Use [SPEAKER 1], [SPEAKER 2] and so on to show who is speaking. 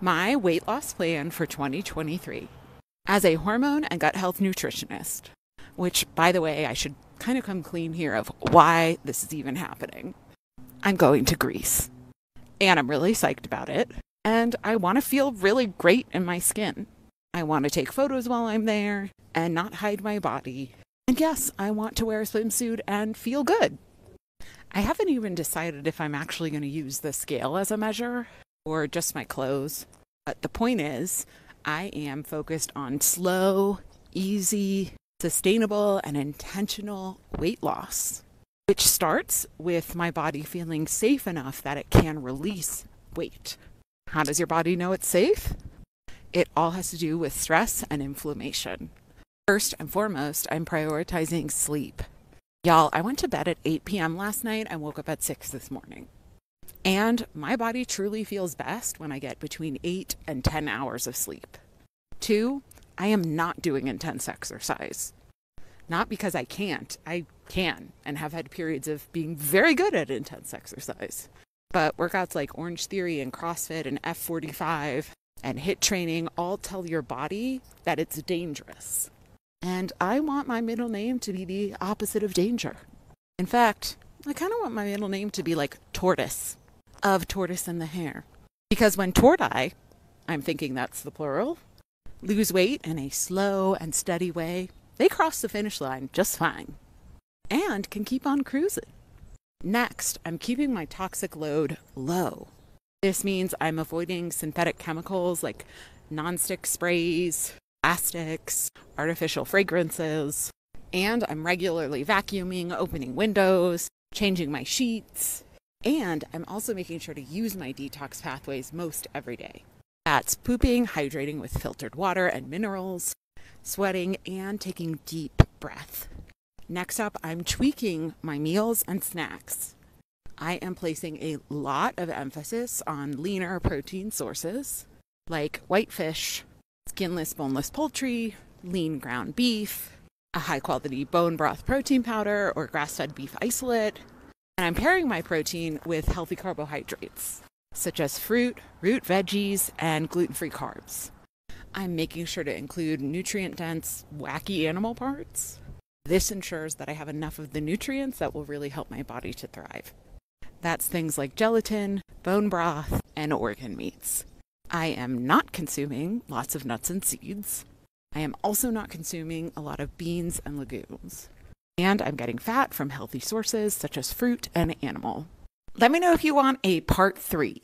[SPEAKER 1] my weight loss plan for 2023. As a hormone and gut health nutritionist, which, by the way, I should kind of come clean here of why this is even happening. I'm going to Greece, and I'm really psyched about it, and I want to feel really great in my skin. I want to take photos while I'm there and not hide my body. And yes, I want to wear a swimsuit and feel good. I haven't even decided if I'm actually going to use the scale as a measure or just my clothes. But the point is, I am focused on slow, easy, sustainable, and intentional weight loss, which starts with my body feeling safe enough that it can release weight. How does your body know it's safe? It all has to do with stress and inflammation. First and foremost, I'm prioritizing sleep. Y'all, I went to bed at 8 p.m. last night and woke up at 6 this morning. And my body truly feels best when I get between 8 and 10 hours of sleep. Two, I am not doing intense exercise. Not because I can't, I can and have had periods of being very good at intense exercise. But workouts like Orangetheory and CrossFit and F45 and HIIT training all tell your body that it's dangerous. And I want my middle name to be the opposite of danger. In fact, I kind of want my middle name to be like tortoise, of tortoise and the hare. Because when tortoise, I'm thinking that's the plural, lose weight in a slow and steady way, they cross the finish line just fine and can keep on cruising. Next, I'm keeping my toxic load low. This means I'm avoiding synthetic chemicals like nonstick sprays, plastics, artificial fragrances, and I'm regularly vacuuming, opening windows, changing my sheets, and I'm also making sure to use my detox pathways most every day. That's pooping, hydrating with filtered water and minerals, sweating, and taking deep breath. Next up, I'm tweaking my meals and snacks. I am placing a lot of emphasis on leaner protein sources like white fish, skinless, boneless poultry, lean ground beef, a high quality bone broth protein powder, or grass fed beef isolate. And I'm pairing my protein with healthy carbohydrates, such as fruit, root veggies, and gluten free carbs. I'm making sure to include nutrient dense, wacky animal parts. This ensures that I have enough of the nutrients that will really help my body to thrive. That's things like gelatin, bone broth, and organ meats. I am not consuming lots of nuts and seeds. I am also not consuming a lot of beans and legumes. And I'm getting fat from healthy sources such as fruit and animal. Let me know if you want a part three.